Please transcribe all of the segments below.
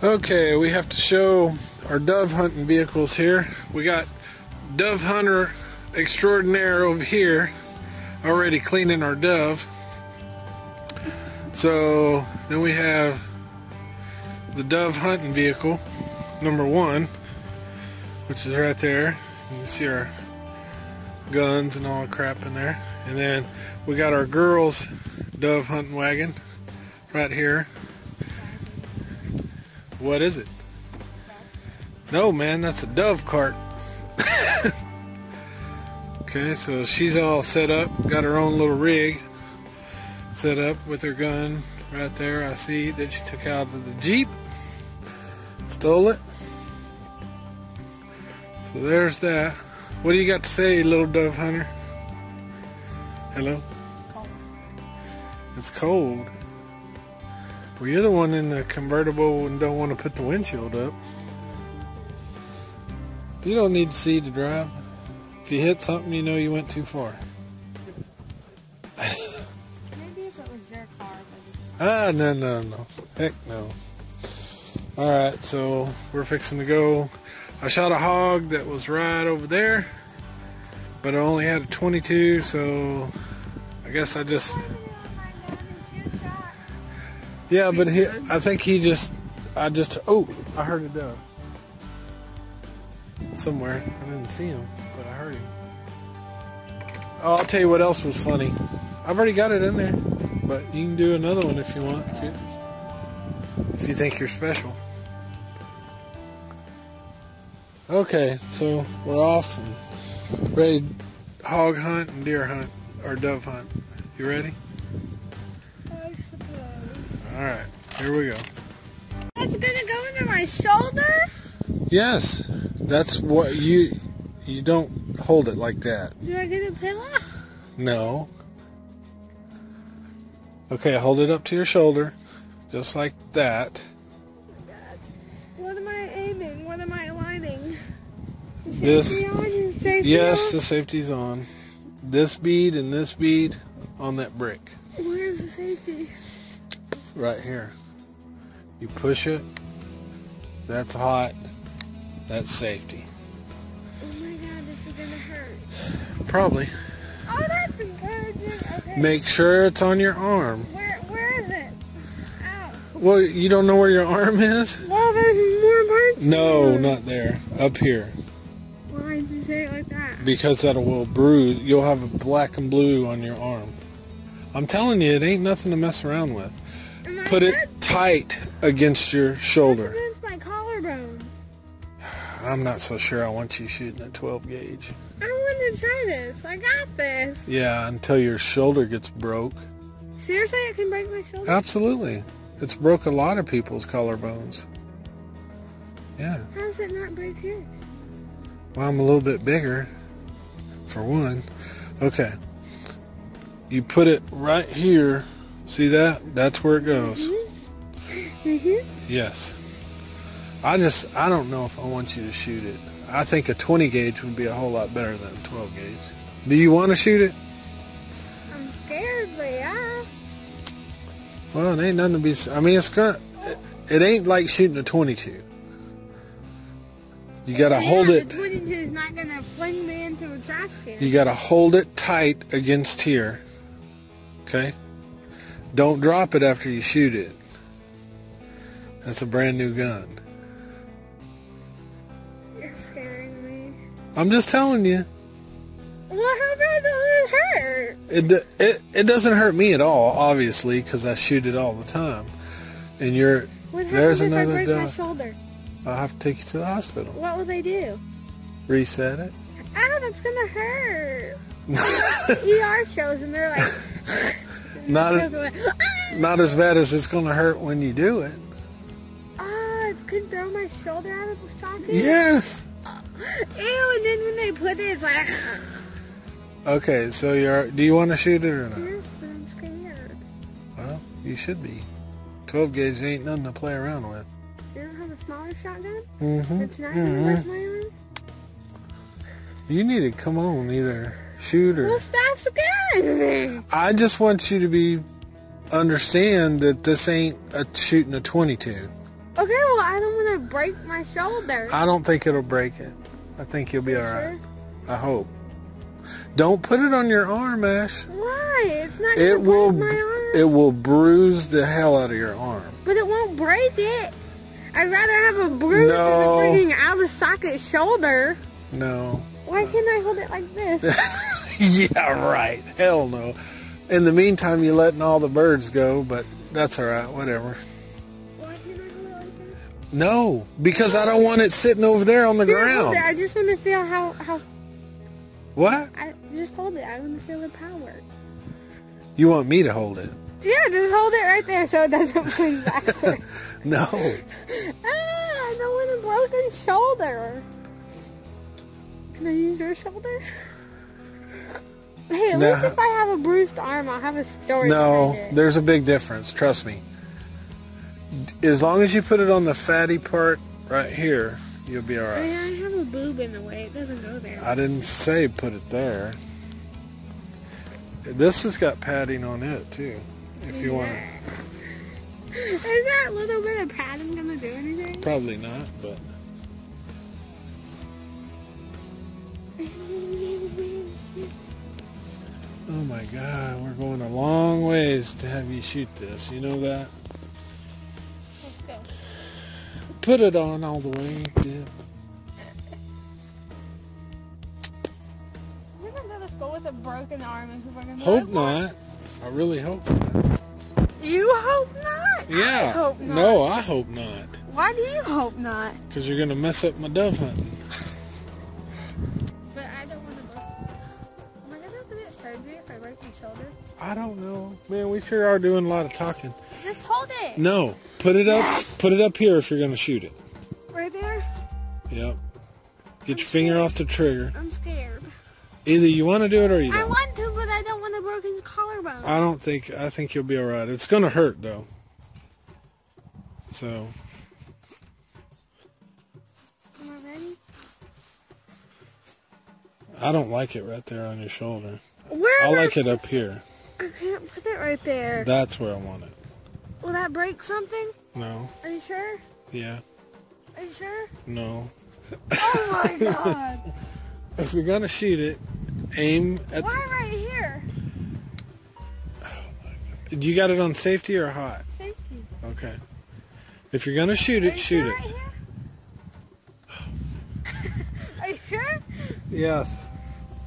Okay, we have to show our dove hunting vehicles here. We got Dove Hunter Extraordinaire over here already cleaning our dove. So then we have the dove hunting vehicle, number one, which is right there. You can see our guns and all the crap in there. And then we got our girls dove hunting wagon right here. What is it? No, man, that's a dove cart. okay, so she's all set up, got her own little rig set up with her gun right there. I see that she took out of the Jeep, stole it. So there's that. What do you got to say, little dove hunter? Hello? Cold. It's cold. Well, you're the one in the convertible and don't want to put the windshield up. You don't need to see to drive. If you hit something, you know you went too far. Maybe if it was your car, Ah, no, no, no. Heck no. Alright, so we're fixing to go. I shot a hog that was right over there, but I only had a 22, so I guess I just. Yeah, but he, I think he just. I just. Oh, I heard a dove. Uh, somewhere. I didn't see him, but I heard him. Oh, I'll tell you what else was funny. I've already got it in there. But you can do another one if you want to. If you think you're special. Okay, so we're off and ready hog hunt and deer hunt or dove hunt. You ready? Alright, here we go. That's gonna go into my shoulder? Yes, that's what you you don't hold it like that. Do I get a pillow? No. Okay, hold it up to your shoulder, just like that. What am I aiming? What am I lining? Is This- safety on? Is safety Yes, on? the safety's on. This bead and this bead on that brick. Where's the safety? Right here. You push it. That's hot. That's safety. Oh my god, this is gonna hurt. Probably. Oh, that's encouraging. Okay. Make sure it's on your arm. Where, where is it? Ow. Well, you don't know where your arm is? Well, there's more parts. No, here. not there. Up here. Why'd you say it like that? Because that will bruise. You'll have a black and blue on your arm. I'm telling you, it ain't nothing to mess around with. I Put it tight against your shoulder. My collarbone. I'm not so sure I want you shooting a 12 gauge. I want to try this. I got this. Yeah, until your shoulder gets broke. Seriously, it can break my shoulder? Absolutely. It's broke a lot of people's collarbones. Yeah. How does it not break yours? Well, I'm a little bit bigger, for one. Okay. You put it right here. See that? That's where it goes. Mm-hmm. Yes. I just, I don't know if I want you to shoot it. I think a 20 gauge would be a whole lot better than a 12 gauge. Do you want to shoot it? I'm scared, but yeah. Well, it ain't nothing to be. I mean, it's gonna. It, it ain't like shooting a 22. You gotta Yeah, hold the it. 22 is not gonna fling me into a trash can. You gotta hold it tight against here. Okay? Don't drop it after you shoot it. That's a brand new gun. You're scaring me. I'm just telling you. Well, how bad does it hurt? It it it doesn't hurt me at all, obviously, because I shoot it all the time. And you're What happens there's if I another break my shoulder? I'll have to take you to the hospital. What will they do? Reset it. Ow, that's gonna hurt. ER shows and they're like, Not not as bad as it's gonna hurt when you do it. Ah, it could throw my shoulder out of the socket. Yes. Ew, and then when they put it, it's like, Okay, so you're. Do you want to shoot it or not? yes, but I'm scared. Well, you should be. 12 gauge ain't nothing to play around with. You don't have a smaller shotgun? Mm-hmm. It's not my arm? You need to come on, either shoot or. Well, stop scaring me. I just want you to be understand that this ain't a shooting a 22. Okay, well, I don't want to break my shoulder. I don't think it'll break it. I think you'll be all right. Sure? I hope. Don't put it on your arm, Ash. Why? It's not It will. break my arm. It will bruise the hell out of your arm. But it won't break it. I'd rather have a bruise No. than a freaking out of socket shoulder. No. Why can't I hold it like this? yeah, right. Hell no. In the meantime, you're letting all the birds go, but that's all right. Whatever. Why can't I hold it like this? No, because I don't want it sitting over there on the hold ground. I just want to feel how how. What? I just hold it. I want to feel the power. You want me to hold it? Yeah, just hold it right there so it doesn't swing backwards. No. ah, I don't want a broken shoulder. Can I use your shoulder? Hey, at least if I have a bruised arm, I'll have a story No, there's a big difference. Trust me. As long as you put it on the fatty part right here, you'll be all right. I mean, I have a boob in the way. It doesn't go there. I didn't say put it there. This has got padding on it too. If you want to. Is that little bit of padding gonna do anything? Probably not, but oh my god, we're going a long ways to have you shoot this. You know that? Let's go. Put it on all the way. Yeah. We're gonna go to school with a broken arm and people are gonna Hope not. I really hope not. You hope not? Yeah. I hope not. No, I hope not. Why do you hope not? Because you're going to mess up my dove hunting. I don't know. Man, we sure are doing a lot of talking. Just hold it. No. Put it up. Put it up here if you're going to shoot it. Right there. Yep. Get your finger off the trigger. I'm scared. Either you want to do it or you don't. I want to, but I don't want a broken collarbone. I don't think. I think you'll be all right. It's going to hurt though. So Am I ready? I don't like it right there on your shoulder. Where I like it up here. I can't put it right there. That's where I want it. Will that break something? No. Are you sure? Yeah. Are you sure? No. Oh my god. If you're gonna shoot it, aim at. Why right here? You got it on safety or hot? Safety. Okay. If you're gonna shoot it, shoot sure it. right here? Are you sure? Yes.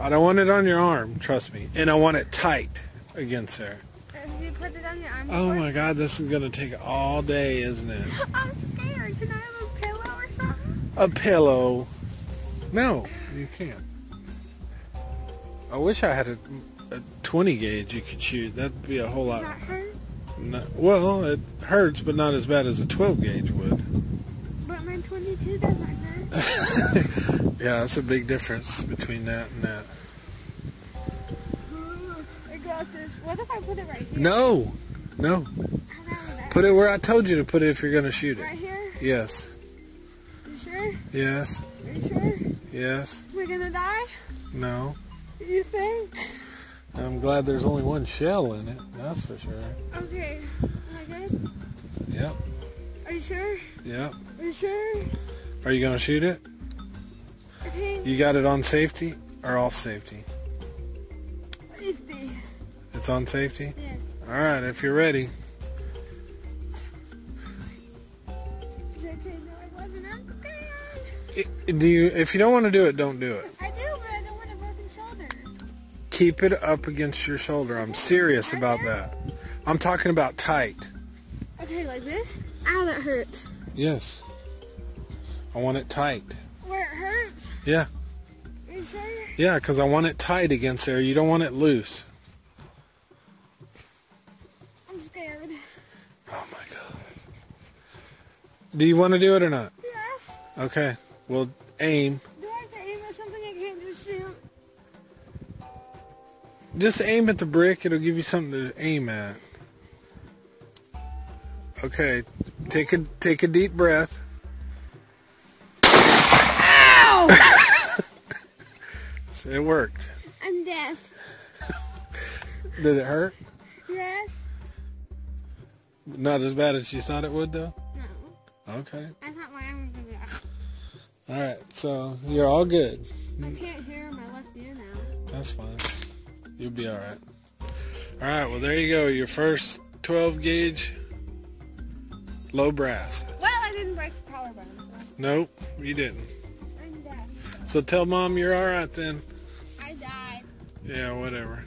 I don't want it on your arm, trust me. And I want it tight against there. If you put it on your arm. Oh my god, this is gonna take all day, isn't it? I'm scared. Can I have a pillow or something? A pillow. No, you can't. I wish I had a, a 20 gauge you could shoot. That'd be a whole Does lot. that hurt? Not, well, it hurts, but not as bad as a 12 gauge would. But my 22 doesn't hurt. Yeah, that's a big difference between that and that. I put it right here? No, no. How about that? Put it where I told you to put it if you're gonna shoot Right it. here? Yes, You sure? yes, Are you sure? yes. Am I gonna die? No. You think? I'm glad there's only one shell in it. That's for sure. Okay. Am I good? Yep, Are you sure? yep. Are you sure? Are you gonna shoot it? You got it on safety or off safety. It's on safety? Yeah. Alright, if you're ready. It okay? No, I wasn't. I'm scared. I- Do you if you don't want to do it, don't do it. I do, but I don't want a broken shoulder. Keep it up against your shoulder. I'm serious about that. I'm talking about tight. Okay, like this? Ow, that hurts. Yes. I want it tight. Where it hurts? Yeah. You sure? Yeah, because I want it tight against there. You don't want it loose. I'm scared. Oh my god. Do you want to do it or not? Yes. Okay. Well, aim. Do I have to aim at something I can't just shoot? Just aim at the brick. It'll give you something to aim at. Okay. Take a take a deep breath. Ow! It worked. I'm deaf. Did it hurt? Not as bad as you thought it would, though. No. Okay. I thought my arm was gonna All right. So you're all good. I can't hear my left ear now. That's fine. You'll be all right. All right. Well, there you go. Your first 12 gauge low brass. Well, I didn't break the collarbone. So Nope, you didn't. I'm dead. So tell mom you're all right then. I died. Yeah, whatever.